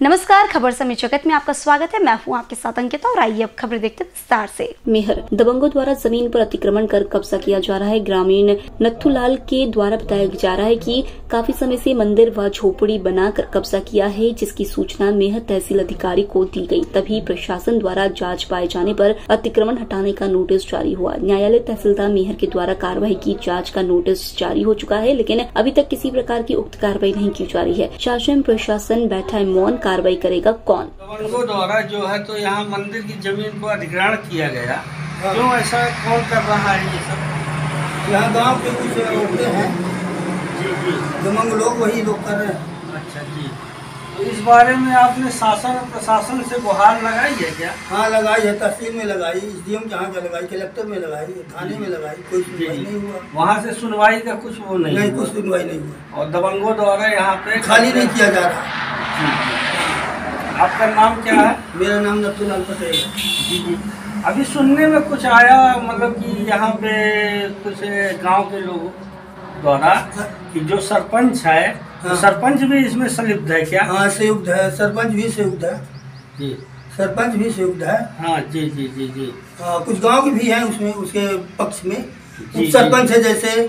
नमस्कार, खबर समय जगत में आपका स्वागत है। मैं हूँ आपके साथ अंकिता और आइए अब खबर देखते हैं विस्तार से। मेहर, दबंगों द्वारा ज़मीन पर अतिक्रमण कर कब्जा किया जा रहा है। ग्रामीण नथुलाल के द्वारा बताया जा रहा है कि काफ़ी समय से मंदिर व झोपड़ी बनाकर कब्जा किया है, जिसकी सूचना मेहर तहसील अधिकारी को दी गई तभी प्रशासन द्वारा जाँच पाए जाने आरोप अतिक्रमण हटाने का नोटिस जारी हुआ। न्यायालय तहसीलदार मेहर के द्वारा कार्रवाई की जाँच का नोटिस जारी हो चुका है, लेकिन अभी तक किसी प्रकार की उक्त कार्रवाई नहीं की जा रही है। शासन प्रशासन बैठा मौन कार्रवाई करेगा कौन? दबंगों द्वारा जो है तो यहाँ मंदिर की ज़मीन को अधिग्रहण किया गया। क्यों ऐसा कौन कर रहा है ये सब? यहाँ गाँव के कुछ औरतें हैं। जी जी। दमंग लोग वही लोग कर रहे हैं। अच्छा जी। तो इस बारे में आपने शासन और प्रशासन से गुहार लगाई है क्या? हाँ लगाई है तहसील में लगाई एस डी एम जहाँ का लगाई कलेक्टर में लगाई थाने में लगाई कोई सुनवाई नहीं हुआ। वहाँ से सुनवाई का कुछ वो नहीं नहीं कुछ सुनवाई नहीं हुआ। और दबंगों द्वारा यहाँ पे खाली नहीं किया जा रहा। जी, जी। आपका नाम क्या है? मेरा नाम नथुलाल पटेल है। जी जी। अभी सुनने में कुछ आया मतलब कि यहाँ पे कुछ गाँव के लोगों द्वारा कि जो सरपंच है हाँ। तो हाँ। सरपंच भी इसमें संलिप्त है क्या? हाँ संयुक्त है। सरपंच भी संयुक्त है। जी। सरपंच भी संयुक्त है। हाँ जी जी जी जी। हाँ, कुछ गाँव के भी हैं उसमें उसके पक्ष में। सरपंच है जैसे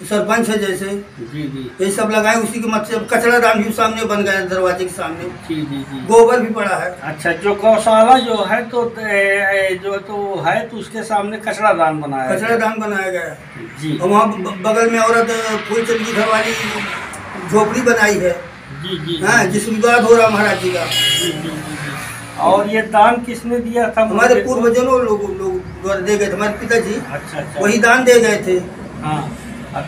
सरपंच है जैसे। जी जी। ये सब लगाए उसी के मतलब कचरा दान भी सामने बन गया दरवाजे के सामने। जी जी जी। गोबर भी पड़ा है। अच्छा जो गौशाला जो है तो जो तो है तो उसके सामने कचरा दान बनाया कचरा दान बनाया गया जी। और वहाँ बगल में औरत फूलचंद की घर वाली झोपड़ी बनाई है। जी जी हाँ जिस विवाद हो रहा महाराज जी का। जी, जी। और ये दान किसने दिया था? हमारे मंदिर पूर्वजनों लोग लोग दे गए थे हमारे पिताजी। अच्छा अच्छा। वही दान दे गए थे। हाँ।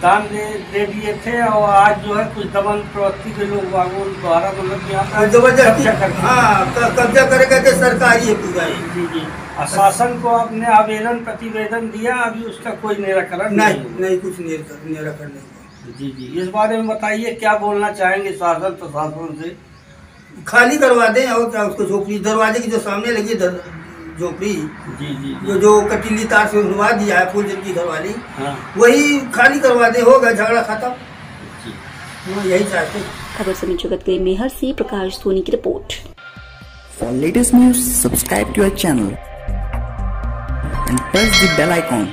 दान दे दे दिए थे और आज जो है कुछ दमन प्रवृत्ति के लोग वागों द्वारा मतलब यहाँ ज़बरदस्ती कब्जा करके- क- कब्जा करे गए थे सरकारी है पूरा। जी जी शासन को आपने आवेदन प्रतिवेदन दिया अभी उसका कोई निराकरण नहीं। नहीं कुछ निराकरण नहीं जी जी। इस बारे में बताइए क्या बोलना चाहेंगे शासन प्रशासन से? खाली करवा दें और क्या उसको झोपड़ी दरवाजे के जो सामने लगी झोपड़ी जी जी जो। जी जो कटीली तार से घुमा दिया है फूल की घर वाली हाँ। वही खाली करवा दे होगा झगड़ा खत्म। यही चाहते हैं। खबर समय जगत के मेहर से प्रकाश सोनी की report. For latest news subscribe to channel and press the bell icon